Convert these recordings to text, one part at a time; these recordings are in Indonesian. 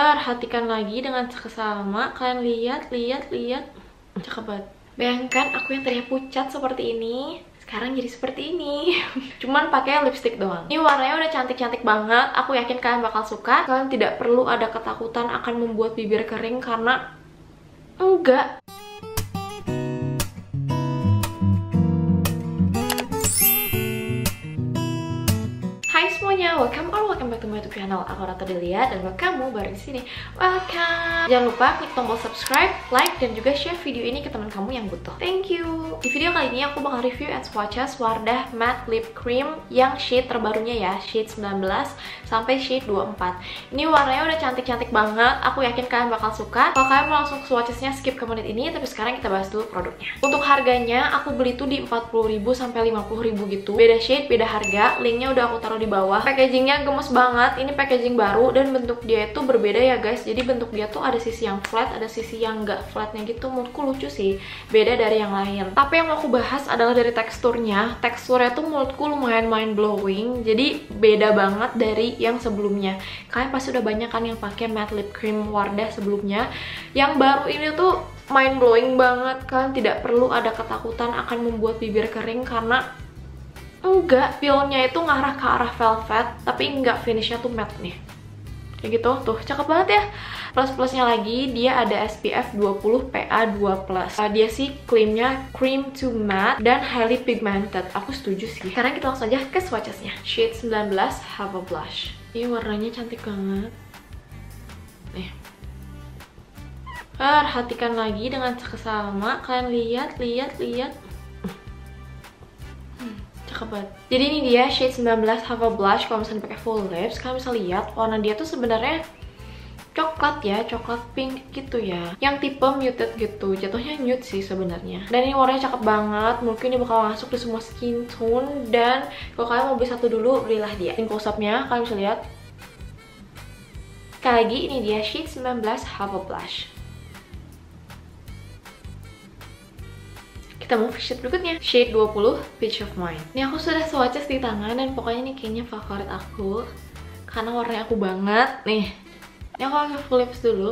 Perhatikan lagi dengan seksama. Kalian lihat, lihat, lihat. Cakep banget. Bayangkan aku yang tadinya pucat seperti ini, sekarang jadi seperti ini. Cuman pakai lipstick doang. Ini warnanya udah cantik-cantik banget. Aku yakin kalian bakal suka. Kalian tidak perlu ada ketakutan akan membuat bibir kering karena enggak. Hai semuanya, welcome YouTube channel. Aku Rata Delia dan buat kamu baru di sini. Welcome. Jangan lupa klik tombol subscribe, like dan juga share video ini ke teman kamu yang butuh. Thank you. Di video kali ini aku bakal review and swatches Wardah Matte Lip Cream yang shade terbarunya ya, shade 19 sampai shade 24. Ini warnanya udah cantik-cantik banget. Aku yakin kalian bakal suka. Kalau kalian mau langsung swatchesnya skip ke menit ini, tapi sekarang kita bahas dulu produknya. Untuk harganya aku beli tuh di 40.000 sampai 50.000 gitu. Beda shade, beda harga. Linknya udah aku taruh di bawah. Packagingnya gemes banget. Ini packaging baru dan bentuk dia itu berbeda ya guys. Jadi bentuk dia tuh ada sisi yang flat, ada sisi yang enggak flatnya gitu. Menurutku lucu sih. Beda dari yang lain. Tapi yang mau aku bahas adalah dari teksturnya. Teksturnya tuh menurutku lumayan mind blowing. Jadi beda banget dari yang sebelumnya. Kalian pasti udah banyak kan yang pakai matte lip cream Wardah sebelumnya. Yang baru ini tuh mind blowing banget. Kalian tidak perlu ada ketakutan akan membuat bibir kering karena enggak pionnya itu ngarah ke arah velvet tapi enggak finishnya tuh matte nih. Kayak gitu tuh cakep banget ya. Plus plusnya lagi dia ada SPF 20 PA 2 plus. Uh, dia sih claimnya cream to matte dan highly pigmented. Aku setuju sih. Sekarang kita langsung aja ke swatchesnya. Shade 19 have a blush. Ini warnanya cantik banget. Nih. Perhatikan lagi dengan seksama kalian lihat lihat lihat banget. Jadi ini dia shade 19 Hava Blush kalau misalnya pakai full lips, kalian bisa lihat warna dia tuh sebenarnya coklat ya, coklat pink gitu ya. Yang tipe muted gitu, jatuhnya nude sih sebenarnya. Dan ini warnanya cakep banget, mungkin ini bakal masuk di semua skin tone dan kalau kalian mau beli satu dulu, belilah dia. Ini close up-nya, kalian bisa lihat. Sekali lagi ini dia shade 19 Hava Blush. Kita mau ke shade berikutnya. Shade 20 Peach of Mine ini aku sudah swatches di tangan dan pokoknya ini kayaknya favorit aku. Karena warnanya aku banget. Nih ini aku pakai full lips dulu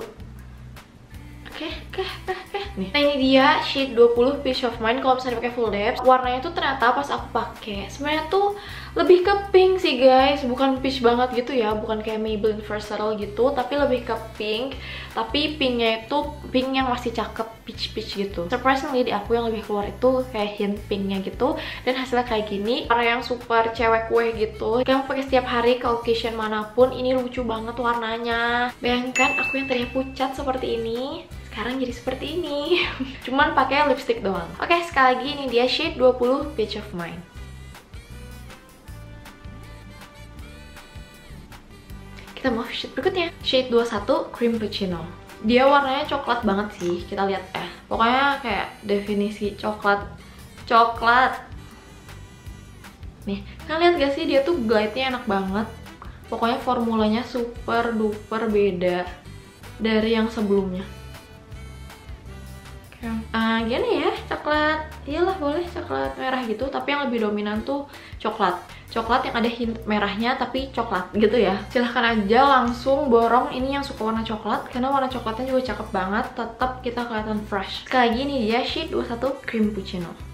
oke oke oke nih. Nah ini dia shade 20 Peach of Mine kalau misalnya pakai full lips warnanya tuh ternyata pas aku pakai. Sebenarnya tuh lebih ke pink sih guys. Bukan peach banget gitu ya. Bukan kayak Maybelline Versatile gitu tapi lebih ke pink. Tapi pinknya itu pink yang masih cakep peach-peach gitu. Surprisingly di aku yang lebih keluar itu kayak hint pinknya gitu. Dan hasilnya kayak gini. Warna yang super cewek kue gitu kamu pakai setiap hari ke occasion mana pun ini lucu banget warnanya. Bayangkan aku yang tadinya pucat seperti ini sekarang jadi seperti ini. Cuman pakai lipstick doang. Oke sekali lagi ini dia shade 20 Peach of Mine kita mau shade berikutnya. Shade 21 cream puccino. Dia warnanya coklat banget sih kita lihat eh pokoknya kayak definisi coklat coklat. Nih kalian lihat gak sih dia tuh glide-nya enak banget. Pokoknya formulanya super duper beda dari yang sebelumnya uh, gini ya coklat. Iyalah boleh coklat merah gitu tapi yang lebih dominan tuh coklat. Coklat yang ada hint merahnya tapi coklat gitu ya. Silahkan aja langsung borong ini yang suka warna coklat karena warna coklatnya juga cakep banget tetap kita kelihatan fresh. Sekali lagi nih dia shade 21 cream puccino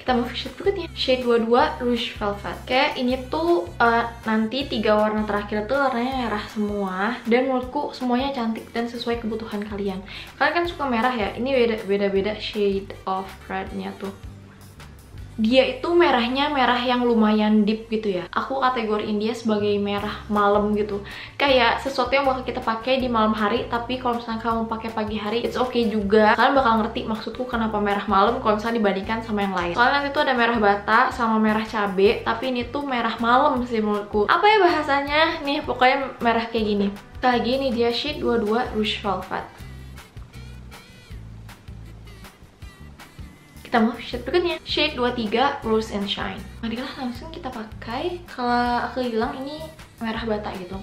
kita mau shade berikutnya. Shade 22 rouge velvet. Kayak ini tuh uh, nanti tiga warna terakhir tuh warnanya merah semua. Dan menurutku semuanya cantik dan sesuai kebutuhan kalian. Kalian kan suka merah ya? Ini beda beda beda shade of rednya tuh dia itu merahnya merah yang lumayan deep gitu ya. Aku kategoriin dia sebagai merah malam gitu. Kayak sesuatu yang bakal kita pakai di malam hari tapi kalau misalnya kamu pakai pagi hari it's okay juga. Kalian bakal ngerti maksudku kenapa merah malam kalau misalnya dibandingkan sama yang lain. Soalnya nanti tuh ada merah bata sama merah cabe tapi ini tuh merah malam sih menurutku. Apa ya bahasanya? Nih pokoknya merah kayak gini. Lagi ini dia shade 22 Rouge Velvet kita mau shade berikutnya shade 23 Rose and Shine. Marilah langsung kita pakai. Kalau aku bilang ini merah bata gitu.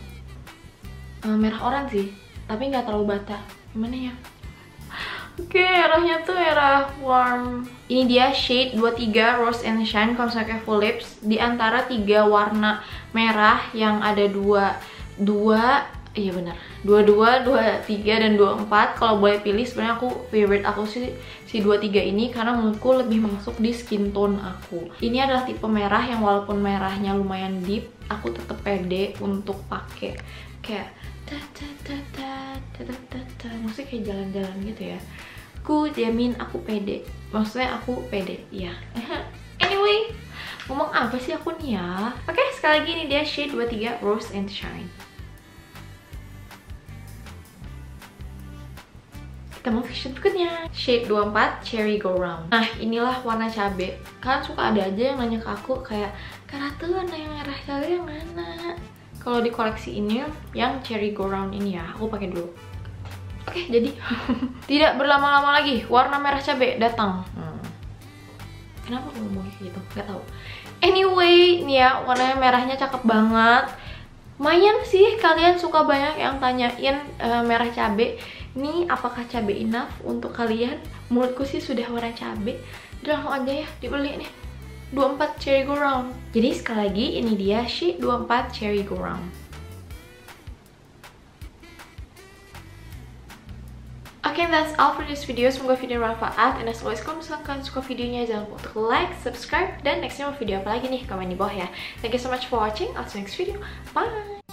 Uh, merah orange sih tapi nggak terlalu bata. Gimana ya? Oke, merahnya tuh merah warm. Ini dia shade 23 Rose and Shine. Concentrate Full Lips di antara tiga warna merah yang ada dua dua Iya benar. 22, 23 dan 24 kalau boleh pilih sebenarnya aku favorite aku sih si 23 ini karena menurutku lebih masuk di skin tone aku. Ini adalah tipe merah yang walaupun merahnya lumayan deep, aku tetap pede untuk pakai kayak ta ta ta ta ta ta ta, ta. maksudnya kayak jalan-jalan gitu ya. Ku jamin aku pede. Maksudnya aku pede, ya. anyway, ngomong apa sih aku nih ya? Oke, okay, sekali lagi ini dia shade 23 Rose and Shine. Kita mau vision berikutnya. Shade 24 cherry go round. Nah inilah warna cabe. Kan suka ada aja yang nanya ke aku kayak karena warna yang merah cabe yang mana? Kalau di koleksi ini yang cherry go round ini ya aku pakai dulu. Oke jadi tidak berlama-lama lagi warna merah cabe datang. Hmm. kenapa aku ngomong kayak gitu? Gak tau anyway nih ya warnanya merahnya cakep banget. Lumayan sih kalian suka banyak yang tanyain uh, merah cabe ini apakah cabe enough untuk kalian menurutku sih sudah warna cabe udah langsung aja ya dibeli nih 24 cherry go round jadi sekali lagi ini dia shade 24 cherry go round Oke, okay, that's all for this video. Semoga video bermanfaat. And as always, kalau misalkan suka videonya, jangan lupa untuk like, subscribe, dan nextnya mau video apa lagi nih, komen di bawah ya. Thank you so much for watching. I'll see you next video. Bye!